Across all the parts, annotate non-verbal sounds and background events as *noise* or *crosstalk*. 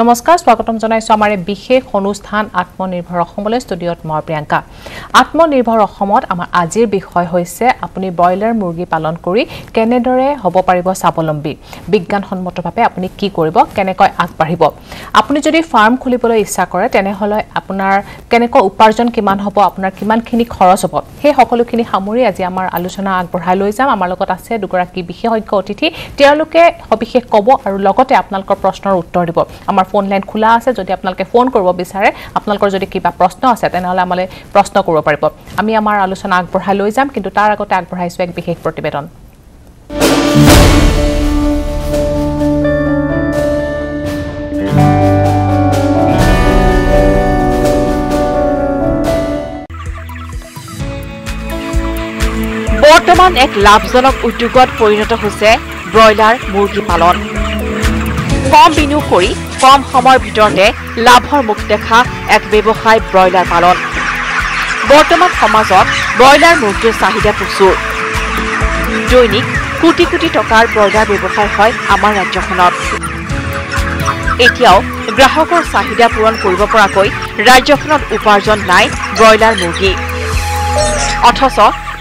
নমস্কাৰ স্বাগতম জনাইছোঁ আমাৰ এই বিশেষ অনুষ্ঠান আত্মনিৰ্ভৰ অসমলৈ ষ্টুডিঅ'ত মই প্ৰিয়ংকা। আত্মনিৰ্ভৰ অসমত আমাৰ আজিৰ বিষয় হৈছে আপুনি ব্ৰইলাৰ মুৰ্গী পালন কৰি কেনেদৰে হ'ব পাৰিব স্বাৱলম্বী? বিজ্ঞানসন্মতভাৱে আপুনি কি কৰিব কেনেকৈ আগবাঢ়িব? আপুনি যদি ফাৰ্ম খুলিবলৈ ইচ্ছা কৰে তেনেহ'লে আপোনাৰ কেনেকৈ উপাৰ্জন কিমান হ'ব আপোনাৰ কিমানখিনি খৰচ হ'ব সেই সকলোখিনি সামৰি আজি আমাৰ আলোচনা আগবঢ়াই লৈ যাম। আমাৰ লগত আছে দুগৰাকী বিশেষজ্ঞ অতিথি তেওঁলোকে সবিশেষ ক'ব আৰু লগতে আপোনালোকৰ প্ৰশ্নৰ উত্তৰ দিব। আমাৰ ফোন লাইন খোলা আছে যদি আপোনালোকে ফোন কৰিব বিচাৰে আপোনালোকৰ যদি কিবা প্ৰশ্ন আছে তেনেহ'লে আমালৈ প্ৰশ্ন কৰিব পাৰিব। আমি আমাৰ আলোচনা আগবঢ়াই লৈ যাম কিন্তু তাৰ আগতে আগবঢ়াইছোঁ এক বিশেষ প্ৰতিবেদন। বৰ্তমান এক লাভজনক উদ্যোগত পৰিণত হৈছে ব্ৰইলাৰ মুৰ্গী পালন। কম বিনিয়োগ কৰি কম সময়ৰ ভিতৰতে লাভৰ মুখ দেখা এক ব্যৱসায় ব্ৰইলাৰ পালন। বৰ্তমান সমাজত ব্ৰইলাৰ মুৰ্গীৰ চাহিদা প্ৰচুৰ। দৈনিক কোটি কোটি টকাৰ ব্ৰইলাৰ ব্যৱসায় হয় আমাৰ ৰাজ্যখনত। এতিয়াও গ্ৰাহকৰ চাহিদা পূৰণ কৰিব পৰাকৈ ৰাজ্যখনত উপাৰ্জন নাই ব্ৰইলাৰ মুৰ্গী। অথচ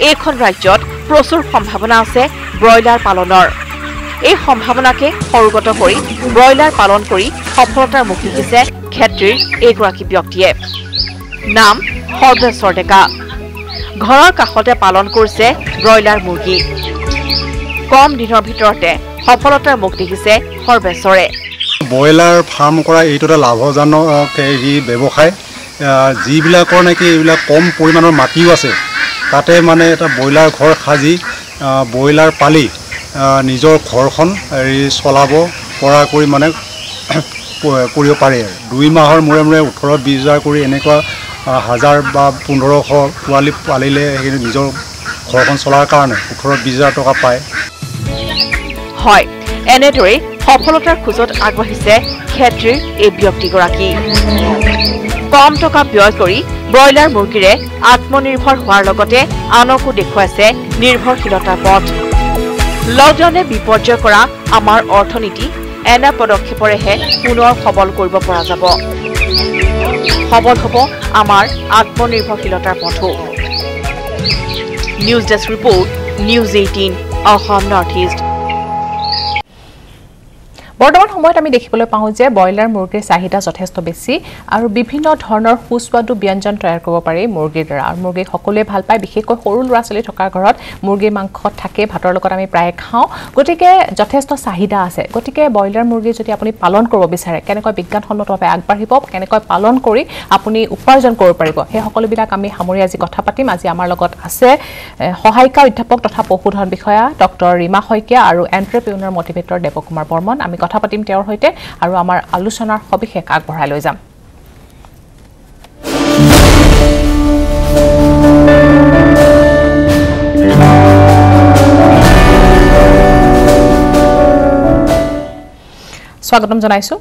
এইখন ৰাজ্যত প্ৰচুৰ সম্ভাৱনা আছে ব্ৰইলাৰ পালনৰ। এই সম্ভাৱনাকে সৰুগত কৰি ব্ৰইলাৰ পালন কৰি সফলতাৰ মুখ দেখিছে খেত্ৰীৰ এইগৰাকী ব্যক্তিয়ে। নাম সৰ্বেশ্বৰ ডেকা। ঘৰৰ কাষতে পালন কৰিছে ব্ৰইলাৰ মুৰ্গী। কম দিনৰ ভিতৰতে সফলতাৰ মুখ দেখিছে সৰ্বেশ্বৰে। ব্ৰইলাৰ ফাৰ্ম কৰা এইটো এটা লাভজনক হেৰি ব্যৱসায়। যিবিলাকৰ নেকি এইবিলাক কম পৰিমাণৰ মাটিও আছে তাতে মানে এটা ব্ৰইলাৰ ঘৰ সাজি ব্ৰইলাৰ পালি নিজৰ ঘৰখন হেৰি চলাব পৰাকৈ মানে প- *coughs* কৰিব পাৰে দুই মাহৰ মূৰে মূৰে ওঠৰ বিছ হাজাৰ কৰি এনেকুৱা হাজাৰ বা পোন্ধৰশ পোৱালি পালিলে সেইখিনি নিজৰ ঘৰখন চলাৰ কাৰণে ওঠৰ বিছ হাজাৰ টকা পায়। হয় এনেদৰেই সফলতাৰ খোজত আগবাঢ়িছে খেত্ৰীৰ এই ব্যক্তিগৰাকী। কম টকা ব্যয় কৰি ব্ৰইলাৰ মুৰ্গীৰে আত্মনিৰ্ভৰ হোৱাৰ লগতে আনকো দেখুৱাইছে নিৰ্ভৰশীলতাৰ পথ। লকডাউনে বিপৰ্যয় কৰা আমাৰ অৰ্থনীতি এনে পদক্ষেপৰেহে পুনৰ সবল কৰিব পৰা যাব। সবল হ'ব আমাৰ আত্মনিৰ্ভৰশীলতাৰ পথো। News desk report News eighteen Assam North East. বৰ্তমান সময়ত আমি দেখিবলৈ পাওঁ যে ব্ৰইলাৰ মুৰ্গীৰ চাহিদা যথেষ্ট বেছি আৰু বিভিন্ন ধৰণৰ সুস্বাদু ব্যঞ্জন তৈয়াৰ কৰিব পাৰি মুৰ্গীৰ দ্বাৰা। আৰু মুৰ্গী সকলোৱে ভাল পায় বিশেষকৈ সৰু ল'ৰা ছোৱালী থকাৰ ঘৰত মুৰ্গীৰ মাংস থাকে ভাতৰ লগত আমি প্ৰায়ে খাওঁ। গতিকে যথেষ্ট চাহিদা আছে। গতিকে ব্ৰইলাৰ মুৰ্গী যদি আপুনি পালন কৰিব বিচাৰে কেনেকৈ বিজ্ঞানসন্মতভাৱে আগবাঢ়িব কেনেকৈ পালন কৰি আপুনি উপাৰ্জন কৰিব পাৰিব সেই সকলোবিলাক আমি সামৰি আজি কথা পাতিম। আজি আমাৰ লগত আছে সহায়িকা অধ্যাপক তথা পশুধন বিষয়া ডক্টৰ ৰীমা শইকীয়া আৰু এণ্টাৰপ্ৰিউনাৰ মটিভেটৰ দেৱকুমাৰ বৰ্মন। আমি পাতিম তেওঁৰ সৈতে আৰু আমাৰ আলোচনাৰ সবিশেষ আগবঢ়াই লৈ যাম। স্বাগতম জনাইছোঁ।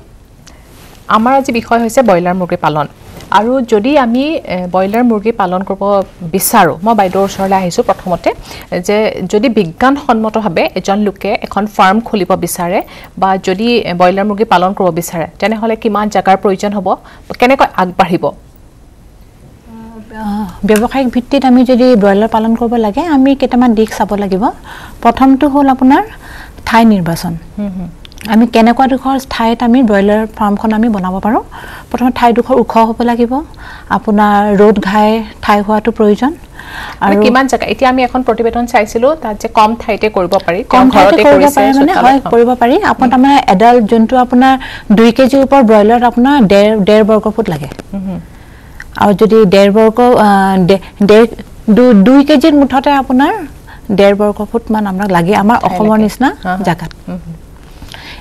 আমাৰ আজি বিষয় হৈছে ব্ৰইলাৰ মুৰ্গী পালন। আৰু যদি আমি ব্ৰইলাৰ মুৰ্গী পালন কৰিব বিচাৰোঁ মই বাইদেউৰ ওচৰলৈ আহিছোঁ প্ৰথমতে যে যদি বিজ্ঞানসন্মতভাৱে এজন লোকে এখন ফাৰ্ম খুলিব বিচাৰে বা যদি ব্ৰইলাৰ মুৰ্গী পালন কৰিব বিচাৰে তেনেহ'লে কিমান জেগাৰ প্ৰয়োজন হ'ব কেনেকৈ আগবাঢ়িব? ব্যৱসায়িক ভিত্তিত আমি যদি ব্ৰইলাৰ পালন কৰিব লাগে আমি কেইটামান দিশ চাব লাগিব। প্ৰথমটো হ'ল আপোনাৰ ঠাই নিৰ্বাচন। আমি কেনেকুৱা ডোখৰ ঠাইত আমি ব্ৰইলাৰ ফাৰ্মখন আমি বনাব পাৰোঁ? প্ৰথমে ঠাইডোখৰ ওখ হ'ব লাগিব। আপোনাৰ ৰ'দ ঘাই ঠাই হোৱাটো প্ৰয়োজন। আৰু কিমান জেগা এতিয়া আমি এখন প্ৰতিবেদন চাইছিলোঁ তাত যে কম ঠাইতে কৰিব পাৰি। কম ঠাইতে ঘৰতে কৰিব পাৰে মানে। হয় কৰিব পাৰি। আপোনাৰ তাৰমানে এডাল যোনটো আপোনাৰ দুই কেজিৰ ওপৰ ব্ৰইলাৰত আপোনাৰ ডেৰ ডেৰ বৰ্গ ফুট লাগে। আৰু যদি ডেৰ বৰ্গ ডেৰ দুই কেজিত মুঠতে আপোনাৰ ডেৰ বৰ্গ ফুট মান আপোনাক লাগে আমাৰ অসমৰ। নিচিনা। জেগাত।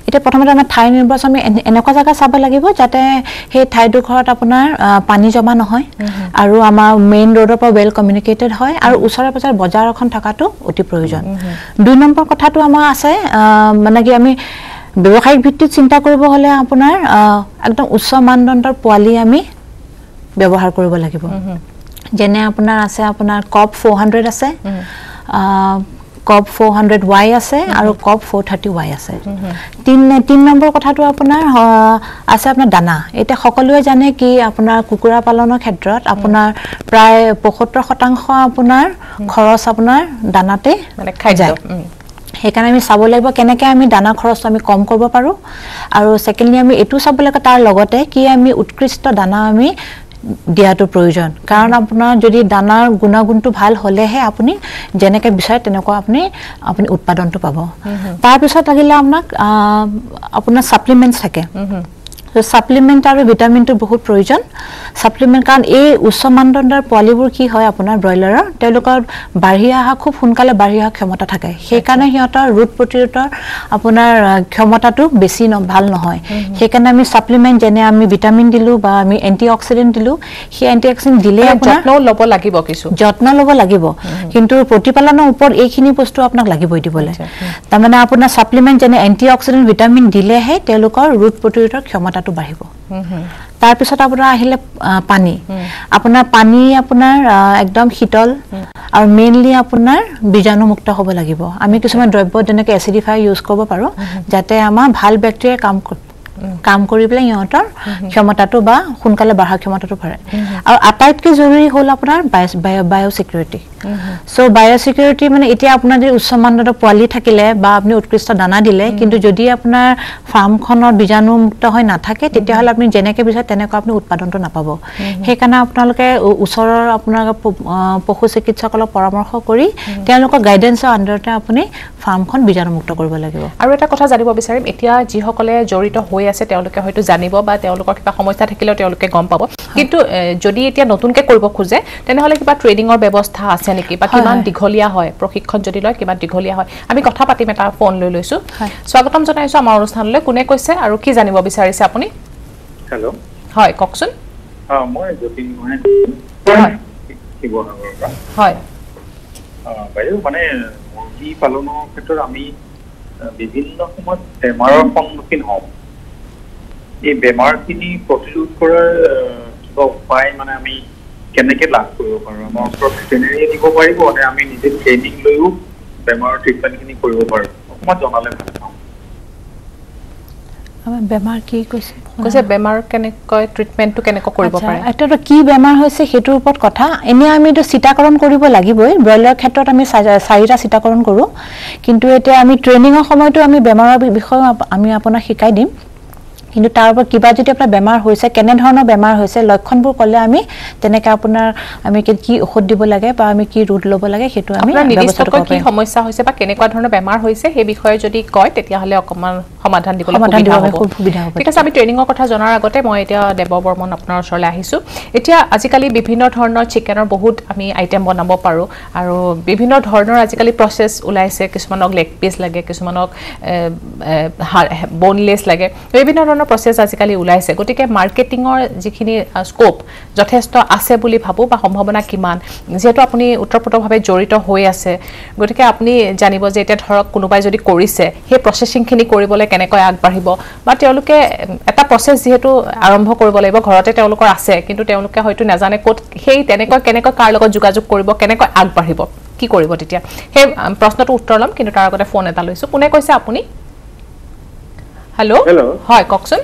এতিয়া প্ৰথমতে আমাৰ ঠাই নিৰ্বাচন আমি এনে- এনেকুৱা জেগা চাব লাগিব যাতে সেই ঠাইডোখৰত আপোনাৰ পানী জমা নহয় আৰু আমাৰ মেইন ৰোডৰ পৰা ৱেল কমিউনিকেটেড হয় আৰু ওচৰে পাজৰে বজাৰ এখন থকাটো অতি প্ৰয়োজন। দুই নম্বৰ কথাটো আমাৰ আছে মানে কি আমি ব্যৱসায়িক ভিত্তিত চিন্তা কৰিব হ'লে আপোনাৰ একদম উচ্চ মানদণ্ডৰ পোৱালি আমি ব্যৱহাৰ কৰিব লাগিব। যেনে আপোনাৰ আছে আপোনাৰ কপ ফ'ৰ হাণ্ড্ৰেড আছে কপ ফ'ৰ হাণ্ড্ৰেড ৱাই আছে আৰু কপ ফ'ৰ থাৰ্টি ৱাই আছে। তিন তিন নম্বৰ কথাটো আপোনাৰ আছে আপোনাৰ দানা। এতিয়া সকলোৱে জানে কি আপোনাৰ কুকুৰা পালনৰ ক্ষেত্ৰত আপোনাৰ প্ৰায় পঁসত্তৰ শতাংশ আপোনাৰ খৰচ আপোনাৰ দানাতে যায়। সেইকাৰণে আমি চাব লাগিব কেনেকৈ আমি দানা খৰচটো আমি কম কৰিব পাৰোঁ। আৰু ছেকেণ্ডলি আমি এইটো চাব লাগিব তাৰ লগতে কি আমি উৎকৃষ্ট দানা আমি দিয়াটো প্ৰয়োজন। কাৰণ আপোনাৰ যদি দানাৰ গুণাগুণটো ভাল হ'লেহে আপুনি যেনেকৈ বিচাৰে তেনেকুৱা আপুনি আপুনি উৎপাদনটো পাব। তাৰপিছত লাগিলে আপোনাক আপোনাৰ ছাপ্লিমেণ্টছ থাকে। ছাপ্লিমেণ্ট আৰু ভিটামিনটো বহুত প্ৰয়োজন। ছাপ্লিমেণ্ট কাৰণ এই উচ্চ মানদণ্ডৰ পোৱালিবোৰ কি হয় আপোনাৰ ব্ৰইলাৰৰ তেওঁলোকৰ বাঢ়ি অহা খুব সোনকালে বাঢ়ি অহা ক্ষমতা থাকে। সেইকাৰণে সিহঁতৰ ৰোগ প্ৰতিৰোধৰ আপোনাৰ ক্ষমতাটো বেছি ন ভাল নহয়। সেইকাৰণে আমি ছাপ্লিমেণ্ট যেনে আমি ভিটামিন দিলোঁ বা আমি এণ্টি অক্সিডেণ্ট দিলোঁ সেই এণ্টি অক্সিডেণ্ট দিলে যত্নও ল'ব লাগিব কিছু। যত্ন ল'ব লাগিব। কিন্তু প্ৰতিপালনৰ ওপৰত এইখিনি বস্তু আপোনাক লাগিবই দিবলৈ। তাৰমানে আপোনাৰ ছাপ্লিমেণ্ট যেনে এণ্টি অক্সিডেণ্ট ভিটামিন দিলেহে তেওঁলোকৰ ৰোগ প্ৰতিৰোধৰ ক্ষমতাটো বাঢ়িব। তাৰপিছত আপোনাৰ আহিলে আহ, পানী। আপোনাৰ পানী আপোনাৰ একদম শীতল আৰু মেইনলি আপোনাৰ বীজাণুমুক্ত হ'ব লাগিব। আমি কিছুমান দ্ৰব্য যেনেকৈ এচিডিফাই ইউজ কৰিব পাৰোঁ যাতে আমাৰ ভাল বেক্টেৰিয়াই কাম কাম কৰি পেলাই সিহঁতৰ ক্ষমতাটো বা সোনকালে বঢ়াৰ ক্ষমতাটো বাঢ়ে। আৰু আটাইতকৈ জৰুৰী হ'ল আপোনাৰ বায়' চিকিউৰিটি চ' বায়' চিকিউৰিটি মানে এতিয়া আপোনাৰ যদি উচ্চ মানদণ্ডৰ পোৱালি থাকিলে বা আপুনি উৎকৃষ্ট দানা দিলে কিন্তু যদি আপোনাৰ ফাৰ্মখনত বীজাণুমুক্ত হৈ নাথাকে তেতিয়াহ'লে আপুনি যেনেকৈ বিচাৰে তেনেকুৱা আপুনি উৎপাদনটো নাপাব। সেইকাৰণে আপোনালোকে ওচৰৰ আপোনাৰ পশু চিকিৎসকৰ পৰামৰ্শ কৰি তেওঁলোকৰ গাইডেঞ্চৰ আণ্ডাৰতে আপুনি ফাৰ্মখন বীজাণুমুক্ত কৰিব লাগিব। আৰু এটা কথা জানিব বিচাৰিম এতিয়া যিসকলে জড়িত হৈ আছে তেওঁলোকে হয়তো জানিব বা তেওঁলোকৰ কিবা সমস্যা থাকিলেও তেওঁলোকে গম পাব। কিন্তু যদি এতিয়া নতুনকৈ কৰিব খোজে তেনেহ'লে কিবা ট্ৰেইনিঙৰ ব্যৱস্থা আছে নেকি? বা কিমান। দীঘলীয়া হয়? প্ৰশিক্ষণ যদি লয় কিমান দীঘলীয়া হয়? আমি কথা পাতিম এটা ফোন লৈ লৈছোঁ। স্বাগতম জনাইছোঁ আমাৰ অনুষ্ঠানলৈ। কোনে কৈছে আৰু কি জানিব বিচাৰিছে আপুনি? হেল্ল' হয় কওকচোন। অঁ মই যতীন গোহাঁই হয়। শিৱসাগৰৰ পৰা। হয়। অঁ, বাইদেউ মানে মুৰ্গী পালনৰ ক্ষেত্ৰত আমি বিভিন্ন সময়ত বেমাৰৰ সন্মুখীন হওঁ। এই বেমাৰখিনি প্ৰতিৰোধ কৰাৰ কিবা উপায় মানে আমি কেনেকে লাভ কৰিব পাৰোঁ? আমাৰ ওচৰত ভেটেনেৰীয়ে দিব পাৰিব নে আমি নিজে ট্ৰেইনিং লৈও বেমাৰৰ ট্ৰিটমেণ্টখিনি কৰিব পাৰোঁ? অকণমান জনালে ভাল পাওঁ বেমাৰ কি কৈছে? কৈছে বেমাৰ কেনেকৈ ট্ৰিটমেণ্টটো কেনেকৈ কৰিব আচ্ছা, পাৰে? এতিয়াতো কি বেমাৰ হৈছে সেইটোৰ ওপৰত কথা। এনেই আমি এইটো চিটাকৰণ কৰিব লাগিবই। ব্ৰইলাৰ ক্ষেত্ৰত আমি চাৰিটা চিটাকৰণ কৰোঁ। কিন্তু এতিয়া আমি ট্ৰেইনিঙৰ সময়তো আমি বেমাৰৰ বিষয়ে আমি আপোনাক শিকাই দিম। কিন্তু তাৰ ওপৰত কিবা যদি আপোনাৰ বেমাৰ হৈছে কেনেধৰণৰ বেমাৰ হৈছে লক্ষণবোৰ ক'লে আমি তেনেকৈ আপোনাৰ আমি কি- ঔষধ দিব লাগে বা আমি কি ৰোধ ল'ব লাগে সেইটো আমি কি। সমস্যা হৈছে বা কেনেকুৱা ধৰণৰ বেমাৰ হৈছে সেই বিষয়ে যদি কয় তেতিয়াহ'লে অকণমান সমাধান দিবলৈ সুবিধা হ'ব। ঠিক আছে আমি ট্ৰেইনিঙৰ কথা জনাৰ আগতে মই এতিয়া দেৱ বৰ্মন আপোনাৰ ওচৰলৈ আহিছোঁ এতিয়া আজিকালি বিভিন্ন ধৰণৰ চিকেনৰ বহুত আমি আইটেম বনাব পাৰোঁ আৰু বিভিন্ন ধৰণৰ আজিকালি প্ৰচেছ ওলাইছে কিছুমানক লেগ পিচ লাগে কিছুমানক বনলেছ লাগে বিভিন্ন ধৰণৰ প্ৰচেছ আজিকালি ওলাইছে। গতিকে মাৰ্কেটিঙৰ যিখিনি স্ক'প যথেষ্ট আছে বুলি ভাবোঁ বা সম্ভাৱনা কিমান। যিহেতু আপুনি ওতঃপ্ৰোতভাৱে জড়িত হৈ আছে। গতিকে আপুনি জানিব যে এতিয়া ধৰক কোনোবাই যদি কৰিছে সেই প্ৰচেছিংখিনি কৰিবলৈ কেনেকৈ আগবাঢ়িব বা তেওঁলোকে এটা প্ৰচেছ যিহেতু আৰম্ভ কৰিব লাগিব ঘৰতে তেওঁলোকৰ আছে কিন্তু তেওঁলোকে হয়তো নাজানে ক'ত সেই তেনেকৈ কেনেকৈ কাৰ লগত যোগাযোগ কৰিব কেনেকৈ আগবাঢ়িব কি কৰিব তেতিয়া। সেই প্ৰশ্নটো উত্তৰ ল'ম কিন্তু তাৰ আগতে ফোন এটা লৈছোঁ। কোনে কৈছে আপুনি? হেল্ল' হয় কওকচোন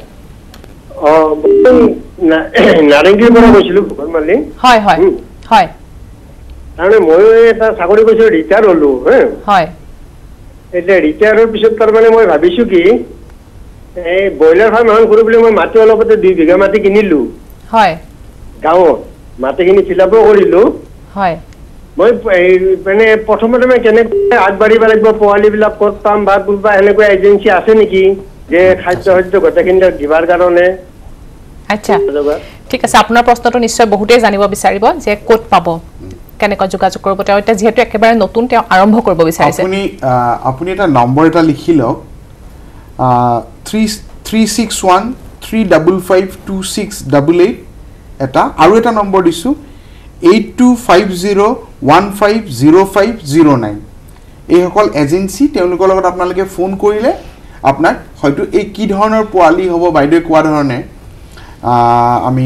মই নাৰেংগীৰ পৰা কৈছিলো ভূপেন মালিক হয় হয়। হয় তাৰমানে ময়ো এটা চাকৰি কৰিছো ৰিটায়াৰ হলো হয় এতিয়া ৰিটায়াৰৰ পিছত তাৰমানে মই ভাবিছো কি এই ব্ৰইলাৰ ফাৰ্ম এখন কৰো বুলি মই মাটি অলপতে দুই বিঘা মাটি কিনিলো হয় গাঁৱত মাটিখিনি ফিল আপো কৰিলো হয় মই এই মানে প্ৰথমতে মই কেনেকৈ আগবাঢ়িব লাগিব পোৱালিবিলাক ক'ত পাম বা কোনোবা এনেকুৱা এজেঞ্চি আছে নেকি যে খাদ্য শস্য গোটেইখিনি দিবাৰ কাৰণে আচ্ছা। ঠিক আছে আপোনাৰ প্ৰশ্নটো নিশ্চয় বহুতেই জানিব বিচাৰিব যে ক'ত পাব কেনেকৈ যোগাযোগ কৰিব তেওঁ এতিয়া যিহেতু একেবাৰে নতুন তেওঁ আৰম্ভ কৰিব বিচাৰিছে। আপুনি আপুনি এটা নম্বৰ এটা লিখি লওক। Three three six one three double five two six double eight এটা আৰু এটা নম্বৰ দিছোঁ eight two five zero' one five zero' five zero' nine এইসকল এজেঞ্চি তেওঁলোকৰ লগত আপোনালোকে ফোন কৰিলে আপোনাক হয়তো এই কি ধৰণৰ পোৱালি হ'ব বাইদেৱে কোৱা ধৰণে আমি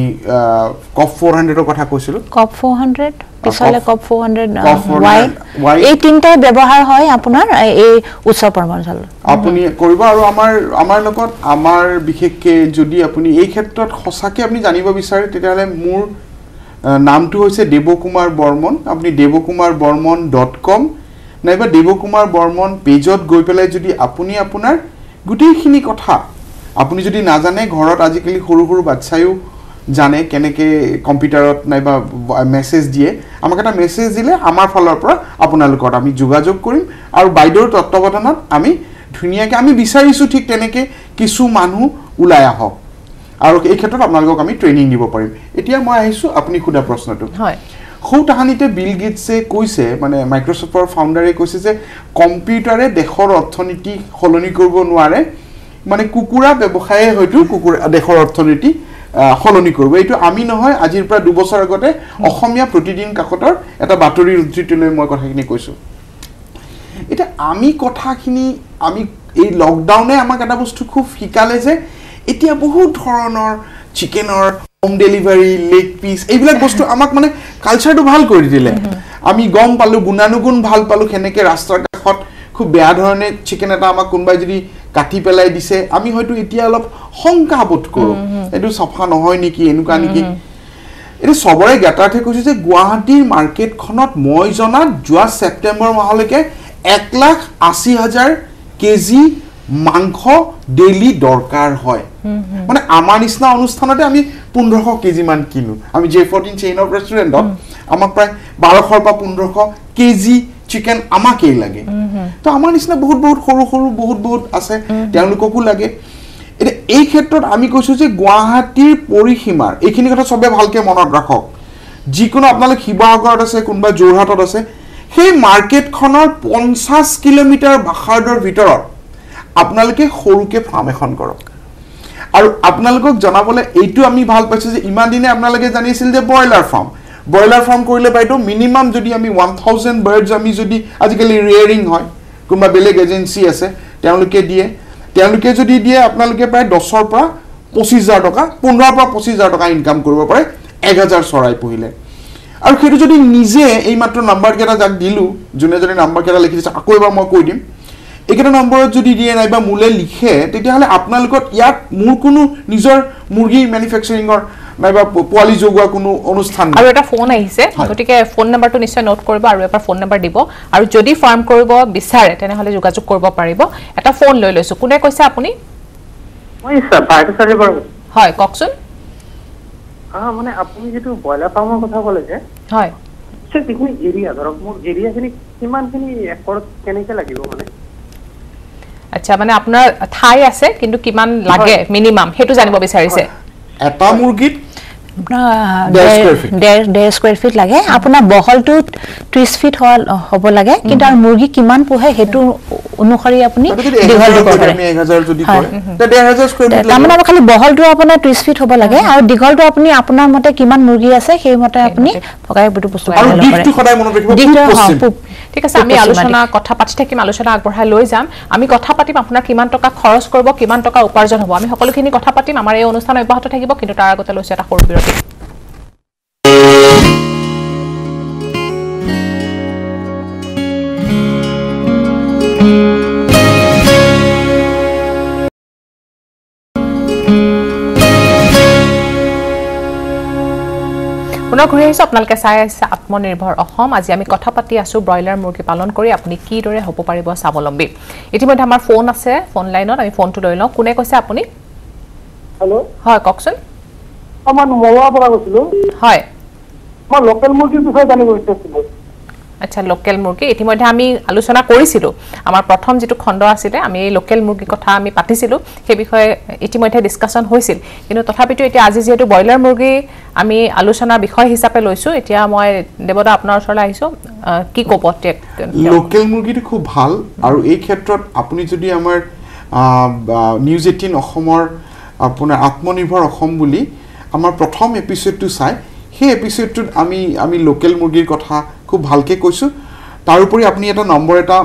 কপ ফ'ৰ হাণ্ড্ৰেডৰ কথা কৈছিলোঁ। কপ ফ'ৰ হাণ্ড্ৰেড পিছলে কপ- ফ'ৰ হাণ্ড্ৰেড কপ 400, ৱাই এই তিনিটাই ব্যৱহাৰ হয় আপোনাৰ এই উচ্চ পৰ্বঞ্চলত আপুনি কৰিব আৰু আমাৰ আমাৰ লগত আমাৰ বিশেষকৈ যদি আপুনি এই ক্ষেত্ৰত সঁচাকৈ আপুনি জানিব বিচাৰে তেতিয়াহ'লে মোৰ নামটো হৈছে দেৱকুমাৰ বৰ্মন। আপুনি দেৱকুমাৰ বৰ্মন ডট কম নাইবা দেৱকুমাৰ বৰ্মন পেজত গৈ পেলাই যদি আপুনি আপোনাৰ গোটেইখিনি কথা আপুনি যদি নাজানে ঘৰত আজিকালি সৰু সৰু বাচ্ছায়ো জানে কেনেকৈ কম্পিউটাৰত নাইবা মেছেজ দিয়ে আমাক এটা মেছেজ দিলে আমাৰ ফালৰ পৰা আপোনালোকৰ আমি যোগাযোগ কৰিম আৰু বাইদেউৰ তত্বাৱধানত আমি ধুনীয়াকৈ আমি বিচাৰিছোঁ ঠিক তেনেকৈ কিছু মানুহ ওলাই আহক। আৰু এই ক্ষেত্ৰত আপোনালোকক আমি ট্ৰেইনিং দিব পাৰিম। এতিয়া মই আহিছোঁ আপুনি সোধা প্ৰশ্নটো। হয়। সৌ তাহানিতে বিল গেটছে কৈছে মানে মাইক্ৰ'ছফ্টৰ ফাউণ্ডাৰে কৈছে যে কম্পিউটাৰে দেশৰ অৰ্থনীতি সলনি কৰিব নোৱাৰে মানে কুকুৰা ব্যৱসায়ে হয়তো কুকুৰা দেশৰ অৰ্থনীতি সলনি কৰিব। এইটো আমি নহয় আজিৰ পৰা দুবছৰ আগতে অসমীয়া প্ৰতিদিন কাকতৰ এটা বাতৰিৰ উদ্ধৃতি লৈ মই কথাখিনি কৈছোঁ। এতিয়া আমি কথাখিনি আমি এই লকডাউনে আমাক এটা বস্তু খুব শিকালে যে এতিয়া বহুত ধৰণৰ চিকেনৰ হোম ডেলিভাৰী লেগ পিচ এইবিলাক বস্তু আমাক মানে কালচাৰটো ভাল কৰি দিলে। আমি গম পালোঁ গুণানুগুণ ভাল পালোঁ সেনেকৈ ৰাস্তাৰ কাষত খুব বেয়া ধৰণে চিকেন এটা আমাক কোনোবাই যদি কাটি পেলাই দিছে আমি হয়তো এতিয়া অলপ শংকা বোধ কৰোঁ। এইটো চফা নহয় নেকি এনেকুৱা নেকি? এতিয়া চবৰে জ্ঞাতাৰ্থে কৈছোঁ যে গুৱাহাটীৰ মাৰ্কেটখনত মই জনাত যোৱা ছেপ্টেম্বৰ মাহলৈকে এক লাখ আশী হাজাৰ কেজি মাংস ডেইলি দৰকাৰ হয়। মানে আমাৰ নিচিনা অনুষ্ঠানতে আমি পোন্ধৰশ কেজিমান কিনো। আমি জে ফৰ্টিন চেইন অফ ৰেষ্টুৰেণ্টত আমাক প্ৰায় বাৰশৰ পৰা পোন্ধৰশ কেজি চিকেন আমাকেই লাগে। তো আমাৰ নিচিনা বহুত বহুত সৰু সৰু বহুত বহুত আছে। তেওঁলোককো লাগে। এতিয়া এই ক্ষেত্ৰত আমি কৈছোঁ যে গুৱাহাটীৰ পৰিসীমাৰ এইখিনি কথা চবে ভালকৈ মনত ৰাখক। যিকোনো আপোনালোক শিৱসাগৰত আছে কোনোবা যোৰহাটত আছে সেই মাৰ্কেটখনৰ পঞ্চাছ কিলোমিটাৰ বাসাৰ্ডৰ ভিতৰত আপোনালোকে সৰুকৈ ফাৰ্ম এখন কৰক। আৰু আপোনালোকক জনাবলৈ এইটো আমি ভাল পাইছোঁ যে ইমান দিনে আপোনালোকে জানিছিল যে ব্ৰইলাৰ ফাৰ্ম ব্ৰইলাৰ ফাৰ্ম কৰিলে বাইদেউ মিনিমাম যদি আমি ওৱান থাউজেণ্ড বাৰ্ডছ আমি যদি আজিকালি ৰেয়াৰিং হয় কোনোবা বেলেগ এজেঞ্চি আছে তেওঁলোকে দিয়ে। তেওঁলোকে যদি দিয়ে আপোনালোকে প্ৰায় দহৰ পৰা পঁচিছ হাজাৰ টকা পোন্ধৰৰ পৰা পঁচিছ হাজাৰ টকা ইনকাম কৰিব পাৰে এক হাজাৰ চৰাই পুহিলে। আৰু সেইটো যদি নিজে এই মাত্ৰ নাম্বাৰকেইটা যাক দিলোঁ যোনে যোনে নাম্বাৰকেইটা লিখি দিছে আকৌ এবাৰ মই কৈ দিম। এইকেইটা নম্বৰত যদি দিয়ে নাইবা মোলৈ লিখে তেতিয়াহ'লে আপোনালোকৰ ইয়াত মোৰ কোনো নিজৰ মুৰ্গী মেনুফেকচাৰিঙৰ নাইবা পোৱালি জগোৱা কোনো অনুষ্ঠান আৰু এটা ফোন আহিছে। গতিকে ফোন নাম্বাৰটো নিশ্চয় নোট কৰিব আৰু এবাৰ ফোন নাম্বাৰ দিব। আৰু যদি ফাৰ্ম কৰিব বিচাৰে তেনেহ'লে যোগাযোগ কৰিব পাৰিব। এটা ফোন লৈ লৈছোঁ। কোনে কৈছে আপুনি? হয় কওকচোন। মানে আপুনি যিটো ব্ৰইলাৰ ফাৰ্মৰ কথা ক'লে যে হয়। যিখিনি এৰিয়া ধৰক মোৰ এৰিয়াখিনি কিমানখিনি একৰত কেনেকৈ লাগিব মানে? আচ্ছা মানে আপোনাৰ ঠাই আছে কিন্তু কিমান লাগে মিনিমাম সেইটো জানিব বিচাৰিছে। এটা মুৰ্গীত ডেৰ স্কুৱেৰ ফিট লাগে। আপোনাৰ বহলটো ত্ৰিছ ফিট হোৱা হ'ব লাগে। কিন্তু আৰু মুৰ্গী কিমান পোহে সেইটো অনুসৰি আপুনি পাৰে। তাৰমানে আমাৰ খালি বহলটো আপোনাৰ ত্ৰিছ ফিট হ'ব লাগে আৰু দীঘলটো আপুনি আপোনাৰ মতে কিমান মুৰ্গী আছে সেইমতে আপুনি বুটু বস্তু আৰু। ঠিক আছে আমি আলোচনা কথা পাতি থাকিম আলোচনা আগবঢ়াই লৈ যাম। আমি কথা পাতিম আপোনাৰ কিমান টকা খৰচ কৰিব কিমান টকা উপাৰ্জন হ'ব। আমি সকলোখিনি কথা পাতিম আমাৰ এই অনুষ্ঠান অব্যাহত থাকিব কিন্তু তাৰ আগতে লৈছোঁ এটা সৰু বিৰতি। পুনৰ ঘূৰি আহিছোঁ আপোনালোকে চাই আহিছে আত্মনিৰ্ভৰ অসম। আজি আমি কথা পাতি আছোঁ ব্ৰইলাৰ মুৰ্গী পালন কৰি আপুনি কিদৰে হ'ব পাৰিব স্বাৱলম্বী। ইতিমধ্যে আমাৰ ফোন আছে ফোন লাইনত আমি ফোনটো লৈ লওঁ। কোনে কৈছে আপুনি? হেল্ল' হয় কওকচোন। মই মৰোৱাৰ পৰা কৈছিলোঁ হয়। মই লোকেল মুৰ্গীৰ বিষয়ে জানিব বিচাৰিছিলোঁ। আচ্ছা লোকেল মুৰ্গী। ইতিমধ্যে আমি আলোচনা কৰিছিলোঁ। আমাৰ প্ৰথম যিটো খণ্ড আছিলে আমি এই লোকেল মুৰ্গীৰ কথা আমি পাতিছিলোঁ। সেই বিষয়ে ইতিমধ্যে ডিছকাশ্যন হৈছিল। কিন্তু তথাপিতো এতিয়া আজি যিহেতু ব্ৰইলাৰ মুৰ্গী আমি আলোচনাৰ বিষয় হিচাপে লৈছোঁ এতিয়া মই দেৱদা আপোনাৰ ওচৰলৈ আহিছোঁ। আহ, কি ক'ব? লোকেল মুৰ্গীটো খুব ভাল আৰু এই ক্ষেত্ৰত আপুনি যদি আমাৰ নিউজ এইটিন অসমৰ আপোনাৰ আত্মনিৰ্ভৰ অসম বুলি আমাৰ প্ৰথম এপিছ'ডটো চাই সেই এপিছ'ডটোত আমি আমি লোকেল মুৰ্গীৰ কথা খুব ভালকৈ কৈছোঁ। তাৰোপৰি আপুনি এটা নম্বৰ এটা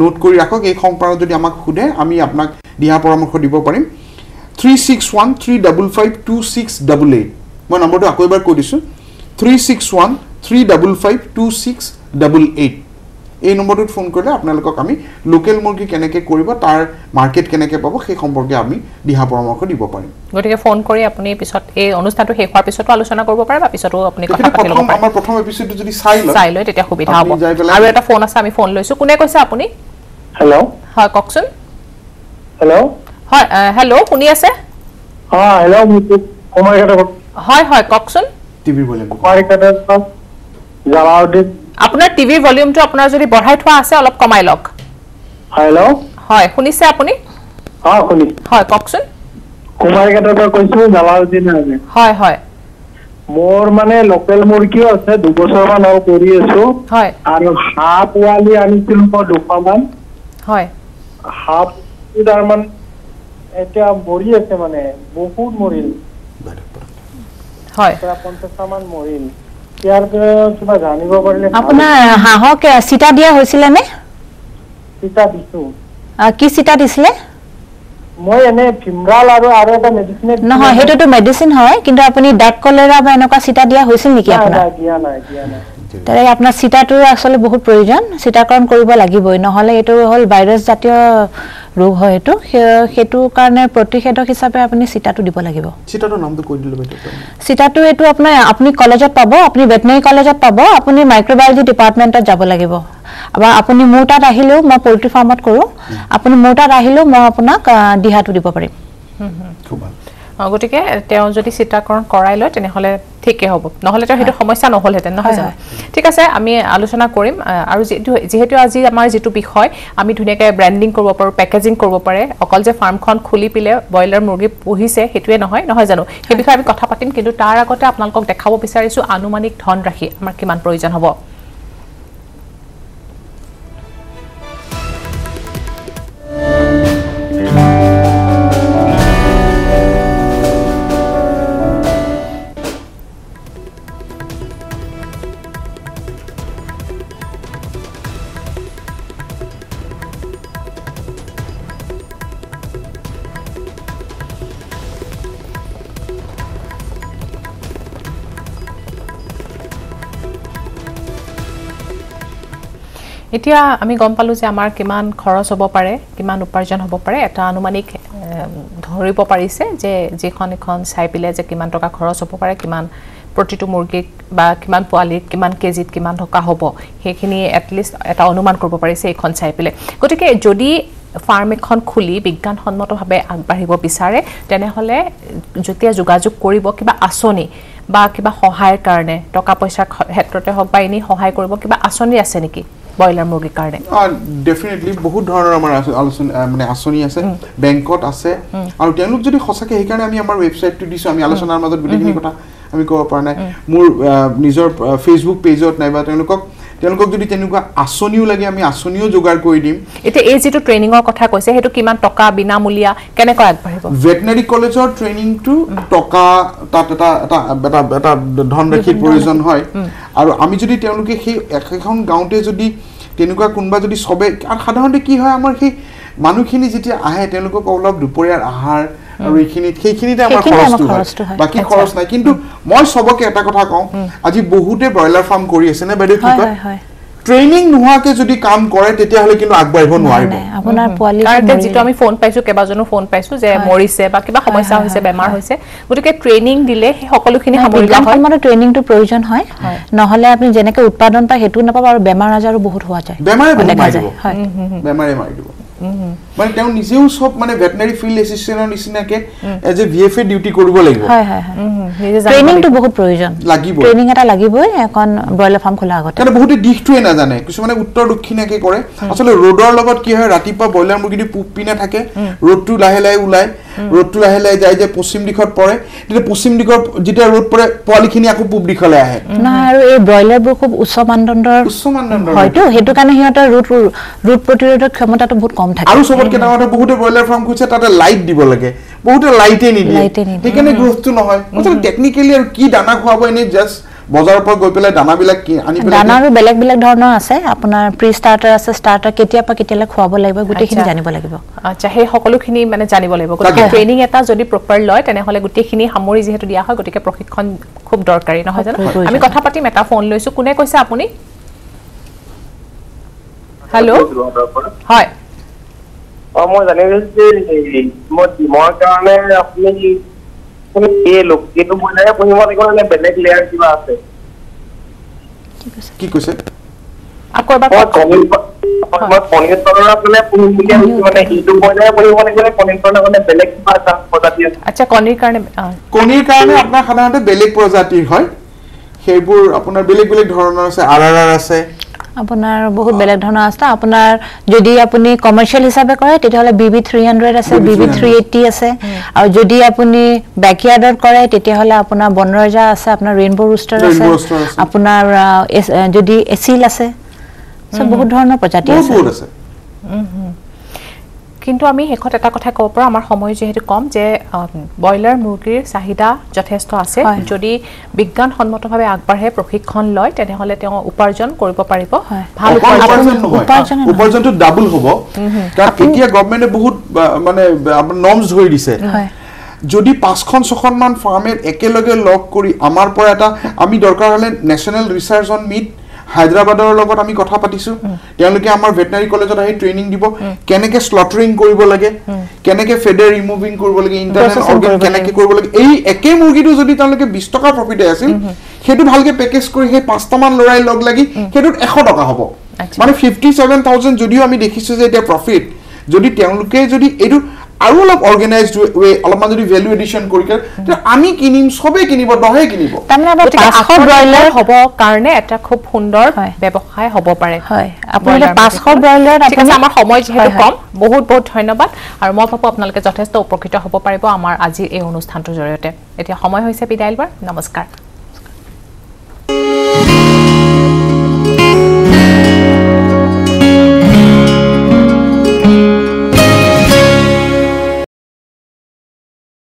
নোট কৰি ৰাখক এই সম্পৰ্কত যদি আমাক সোধে আমি আপোনাক দিহা পৰামৰ্শ দিব পাৰিম। Three six one three double five two six double eight মই নম্বৰটো আকৌ এবাৰ কৈ দিছোঁ। Three six one three double five two six double eight এই নম্বৰটোত ফোন কৰিলে আপোনালোকক আমি লোকেল মুৰ্গী কেনেকৈ কৰিব তাৰ মাৰ্কেট কেনেকৈ পাব সেই সম্পৰ্কে আমি দিহা পৰামৰ্শ দিব পাৰিম। গতিকে ফোন কৰি আপুনি পিছত এই অনুষ্ঠানটো শেষ হোৱাৰ পিছতো আলোচনা কৰিব পাৰে বা পিছতো আপুনি কথা তেখেতে পাতি ল'ব প্ৰথম পাৰে। আমাৰ প্ৰথম এপিছডটো যদি চাই লয় চাই লৈ তেতিয়া সুবিধা হ'ব। আৰু এটা ফোন আছে আমি ফোন লৈছো। কোনে কৈছে আপুনি? হেল্ল' হয় কওকচোন। হেল্ল' হয় হেল্ল' শুনি আছে? হয় হয় কওকচোন। টিভিৰ ভলিউমটো কুমাৰীঘাটৰ পৰা জালাউদ্দিন আপোনাৰ টিভিৰ ভলিউমটো আপোনাৰ যদি বঢ়াই থোৱা আছে অলপ কমাই লওক। হেল্ল' হয় শুনিছে আপুনি? অঁ শুনিছোঁ হয় কওকচোন। কুমাৰীঘাটৰ পৰা কৈছোঁ জালাউদ্দিন আহমেদ হয় হয়। মোৰ মানে লোকেল মুৰ্গীও আছে দুবছৰমান হ'ল কৰি আছো। হয়। আৰু হাঁহ পোৱালি আনিছিলো মই দুশমান। হয়। হাঁহ তাৰমান এতিয়া মৰি আছে মানে বহুত মৰিল। হয়। প্ৰায় পঞ্চাছটা মান মৰিল। ইয়াৰ কিবা জানিব পাৰিলে। আপোনাৰ হাঁহক চিটা দিয়া হৈছিলে নে? চিটা দিছো। কি চিটা দিছিলে? মই এনে ভিমৰাল আৰু আৰু এটা মেডিচিন নহয় সেইটোতো মেডিচিন হয় কিন্তু আপুনি ডাৰ্ক কলেৰা বা এনেকুৱা চিটা দিয়া হৈছিল নেকি আপোনাৰ? দিয়া নাই দিয়া নাই। তাৰে আপোনাৰ চিটাটোৰ আচলতে বহুত প্ৰয়োজন চিটাকৰণ কৰিব লাগিবই। নহ'লে এইটো হ'ল ভাইৰাছ জাতীয় ৰোগ হয় এইটো। সেই- সেইটো কাৰণে প্ৰতিষেধক হিচাপে আপুনি চিটাটো দিব লাগিব। চিটাটোৰ নামটো কৈ দিলোঁ বাইদেউ চিটাটো এইটো আপোনাৰ আপুনি কলেজত পাব আপুনি ভেটেনেৰী কলেজত পাব আপুনি মাইক্ৰ'বায়লজি ডিপাৰ্টমেণ্টত যাব লাগিব। বা আপুনি মোৰ তাত আহিলেও মই পল্ট্ৰি ফাৰ্মত কৰোঁ। আপুনি মোৰ তাত আহিলেও মই আপোনাক দিহাটো দিব পাৰিম। খুব ভাল। গতিকে তেওঁ যদি চিত্ৰাকৰণ কৰাই লয় তেনেহ'লে ঠিকেই হ'ব। নহ'লে তেওঁ সেইটো সমস্যা নহ'লহেঁতেন নহয় জানো? ঠিক আছে আমি আলোচনা কৰিম আৰু যিহেতু যিহেতু আজি আমাৰ যিটো বিষয় আমি ধুনীয়াকৈ ব্ৰেণ্ডিং কৰিব পাৰোঁ পেকেজিং কৰিব পাৰে অকল যে ফাৰ্মখন খুলি পেলে ব্ৰইলাৰ মুৰ্গী পুহিছে সেইটোৱে নহয় নহয় জানো? সেই বিষয়ে আমি কথা পাতিম কিন্তু তাৰ আগতে আপোনালোকক দেখাব বিচাৰিছোঁ আনুমানিক ধনৰাশি আমাৰ কিমান প্ৰয়োজন হ'ব। এতিয়া আমি গম পালোঁ যে আমাৰ কিমান খৰচ হ'ব পাৰে কিমান উপাৰ্জন হ'ব পাৰে এটা আনুমানিক ধৰিব পাৰিছে যে যিখন এখন চাই পেলাই যে কিমান টকা খৰচ হ'ব পাৰে কিমান প্ৰতিটো মুৰ্গীক বা কিমান পোৱালিক কিমান কেজিত কিমান টকা হ'ব সেইখিনি এটলিষ্ট এটা অনুমান কৰিব পাৰিছে এইখন চাই পেলাই গতিকে যদি ফাৰ্ম এখন খুলি বিজ্ঞানসন্মতভাৱে আগবাঢ়িব বিচাৰে তেনেহ'লে যেতিয়া যোগাযোগ কৰিব কিবা আঁচনি বা কিবা সহায়ৰ কাৰণে টকা পইচাৰ ক্ষেত্ৰতে হওক বা এনেই সহায় কৰিব কিবা আঁচনি আছে নেকি ব্ৰইলাৰ মুৰ্গীৰ কাৰণে? ডেফিনেটলি বহুত ধৰণৰ আমাৰ আলোচনা মানে আঁচনি আছে বেংকত আছে আৰু তেওঁলোক যদি সঁচাকৈ সেইকাৰণে আমি আমাৰ ৱেবছাইটটো দিছোঁ আমি আলোচনাৰ মাজত গোটেইখিনি কথা আমি ক'ব পৰা নাই। মোৰ নিজৰ ফেচবুক পেজত নাইবা তেওঁলোকক তেওঁলোকক যদি তেনেকুৱা আঁচনিও লাগে আমি আঁচনিও যোগাৰ কৰি দিম। এতিয়া এই যিটো ট্ৰেইনিঙৰ কথা কৈছে সেইটো কিমান টকা বিনামূলীয়া কেনেকৈ আগবাঢ়িব? ভেটেনাৰী কলেজৰ ট্ৰেইনিংটো টকা তাত এটা এটা এটা এটা ধনৰাশিৰ প্ৰয়োজন হয়। আৰু আমি যদি তেওঁলোকে সেই একেখন গাঁৱতে যদি তেনেকুৱা কোনোবা যদি চবে আৰু সাধাৰণতে কি হয় আমাৰ সেই মানুহখিনি যেতিয়া আহে তেওঁলোকক অলপ দুপৰীয়াৰ আহাৰ আৰু এইখিনিত সেইখিনিতে আমাৰ খৰচটো হয়। বাকী খৰচ নাই। কিন্তু মই চবকে এটা কথা কওঁ আজি বহুতে ব্ৰইলাৰ ফাৰ্ম কৰি আছে নে বাইদেউ কি কয়? ট্ৰেইনিং নোহোৱাকে যদি কাম কৰে তেতিয়াহ'লে কিন্তু আগবাঢ়িব নোৱাৰিব। আপোনাৰ পোৱালি যিটো আমি ফোন পাইছো কেইবাজনো ফোন পাইছো যে মৰিছে বা কিবা সমস্যা হৈছে বেমাৰ হৈছে গতিকে ট্ৰেইনিং দিলে সেই সকলোখিনি হয়। বিজ্ঞানসন্মত ট্ৰেইনিংটো প্ৰয়োজন হয়। নহ'লে আপুনি যেনেকে উৎপাদন পায় সেইটোও নাপাব আৰু বেমাৰ আজাৰো বহুত হোৱা যায়। বেমাৰে বেমাৰে মাৰি দিব। মানে তেওঁ নিজেও চব মানে ভেটেনাৰী ফিল্ড এছিষ্টেণ্টৰ নিচিনাকে as A V F A duty কৰিব লাগিব। হয় হয় ট্ৰেইনিংটো লাগিব। বহুত প্ৰয়োজন। লাগিব ট্ৰেইনিং এটা লাগিবই এখন ব্ৰইলাৰ ফাৰ্ম খোলাৰ আগতে। কাৰণ বহুতে দিশটোৱে নাজানে। কিছুমানে উত্তৰ দক্ষিণাকে কৰে। আচলতে ৰ'দৰ লগত কি হয় ৰাতিপুৱা ব্ৰইলাৰ মুৰ্গীটো পূব পিনে থাকে ৰ'দটো লাহে লাহে ওলায়। ৰ'দটো লাহে লাহে যায় যে পশ্চিম দিশত পৰে। তেতিয়া পশ্চিম দিশৰ যেতিয়া ৰ'দ পৰে পোৱালিখিনি আকৌ পূব দিশলৈ আহে। নহয় আৰু এই ব্ৰইলাৰবোৰ খুব উচ্চ মানদণ্ডৰ উচ্চ মানদণ্ডৰ। হয়তো সেইটো কাৰণে সিহঁতৰ ৰোদ ৰোদ প্ৰতিৰোধক ক্ষমতাটো বহুত কম থাকে। আৰু চবতকে ডাঙৰ বহুতে ব্ৰইলাৰ ফাৰ্ম খুলিছে তাতে লাইট দিব লাগে। বহুতে লাইটে নিদিয়ে। সেইকাৰণে গ্ৰোথটো নহয়। টেকনিকেলি আৰু কি দানা খুৱাব এনেই জাষ্ট বজাৰৰ পৰা গৈ পেলাই দানাবিলাক কি- আনি পেলাই দানাৰো বেলেগ বেলেগ ধৰণৰ আছে। আপোনাৰ প্ৰি ষ্টাৰ্টাৰ আছে ষ্টাৰ্টাৰ কেতিয়াৰ পৰা কেতিয়ালৈ খুৱাব লাগিব গোটেইখিনি। জানিব লাগিব। আচ্ছা সেই সকলোখিনি মানে জানিব লাগিব। গতিকে তাকে। ট্ৰেইনিং এটা যদি প্ৰপাৰ লয় তেনেহ'লে গোটেইখিনি সামৰি যিহেতু দিয়া হয় গতিকে প্ৰশিক্ষণ খুব দৰকাৰী নহয় জানো। আমি কথা পাতিম এটা ফোন লৈছো। কোনে কৈছে আপুনি? হেল্ল' হয়। অ মই জানিব বিচাৰিছো যে এই মই ডিমৰ কাৰণে আপুনি আপুনি এই লোক এইটো ব্ৰইলাৰে পুহিব লাগিব নে বেলেগ লেয়াৰ কিবা আছে? কি কৈছে? আকৌ এবাৰ মই কওক। কণী মই কণীৰ তলৰ মানে পুহিম বুলি ভাবিছো মানে এইটো ব্ৰইলাৰে পুহিব লাগিব নে কণীৰ তলৰ মানে বেলেগ কিবা এটা প্ৰজাতি আছে? আচ্ছা কণীৰ কাৰণে অ, কণীৰ কাৰণে আপোনাৰ সাধাৰণতে বেলেগ প্ৰজাতিৰ হয়। সেইবোৰ আপোনাৰ বেলেগ বেলেগ ধৰণৰ আছে আৰ আৰ আৰ আছে। আপোনাৰ বহুত বেলেগ ধৰণৰ আছে আপোনাৰ যদি আপুনি কমাৰ্চিয়েল হিচাপে কৰে তেতিয়াহ'লে বি বি থ্ৰী হাণ্ড্ৰেড আছে বি বি থ্ৰী এইটি আছে। আৰু যদি আপুনি বেকয়াৰ্ডত কৰে তেতিয়াহ'লে আপোনাৰ বনৰজা আছে আপোনাৰ ৰেইনব' ৰুষ্টাৰ আছে। আপোনাৰ যদি এচিল আছে। চব বহুত ধৰণৰ প্ৰজাতি আছে। কিন্তু আমি শেষত এটা কথা ক'ব পাৰোঁ আমাৰ সময় যিহেতু কম যে ব্ৰইলাৰ মুৰ্গীৰ চাহিদা যথেষ্ট আছে। যদি বিজ্ঞানসন্মতভাৱে আগবাঢ়ে প্ৰশিক্ষণ লয় তেনেহ'লে তেওঁ উপাৰ্জন কৰিব পাৰিব। ভাল। উপাৰ্জনটো ডাবল হ'ব। কাৰণ এতিয়া গভমেণ্টে বহুত মানে নৰ্মছ ধৰি দিছে। যদি পাঁচখন ছখনমান ফাৰ্মে একেলগে লগ কৰি আমাৰ পৰা এটা আমি দৰকাৰ হ'লে নেশ্যনেল ৰিচাৰ্চ অন মিট হায়দৰাবাদৰ লগত আমি কথা পাতিছোঁ। তেওঁলোকে আমাৰ ভেটেনাৰী কলেজত আহি ট্ৰেইনিং দিব। কেনেকে শ্লটাৰিং কৰিব লাগে? কেনেকে ফেডাৰ ৰিমুভিং কৰিব লাগে? ইণ্টাৰনেল Processing অৰ্গেন কেনেকে কৰিব লাগে? এই একে মুৰ্গীটো যদি তেওঁলোকে বিছ টকাৰ প্ৰফিটে আছিল সেইটো ভালকে পেকেজ কৰি সেই পাঁচটামান ল'ৰাই লগ লাগি সেইটোত এশ টকা হ'ব। মানে ফিফটি ছেভেন থাউজেণ্ড যদিও আমি দেখিছোঁ যে এতিয়া প্ৰফিট যদি তেওঁলোকে যদি এইটো আৰু অলপ অৰ্গেনাইজড ৱে অলপমান যদি ভেলু এডিশ্যন কৰি কেনে, আমি কিনিম চবেই কিনিব দহে কিনিব। তাৰমানে পাঁচশ ব্ৰইলাৰ হ'ব কাৰণে এটা খুব সুন্দৰ। ব্যৱসায় হ'ব পাৰে। হয়। আপুনি ব্ৰইলাৰ এতিয়া পাঁচশ মুৰ্গীৰ। ব্ৰইলাৰত ঠিক আছে আমাৰ সময় যিহেতু। কম বহুত বহুত ধন্যবাদ। আৰু মই ভাবোঁ আপোনালোকে যথেষ্ট উপকৃত হ'ব পাৰিব আমাৰ আজিৰ এই অনুষ্ঠানটোৰ জৰিয়তে। এতিয়া সময় হৈছে বিদায় লোৱাৰ। নমস্কাৰ।